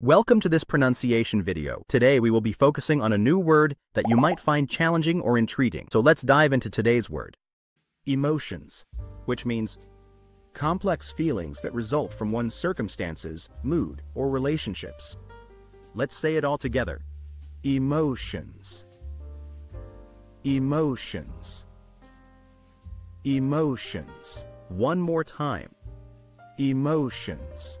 Welcome to this pronunciation video. Today we will be focusing on a new word that you might find challenging or intriguing. So let's dive into today's word. Emotions, which means complex feelings that result from one's circumstances, mood, or relationships. Let's say it all together. Emotions. Emotions. Emotions. One more time. Emotions.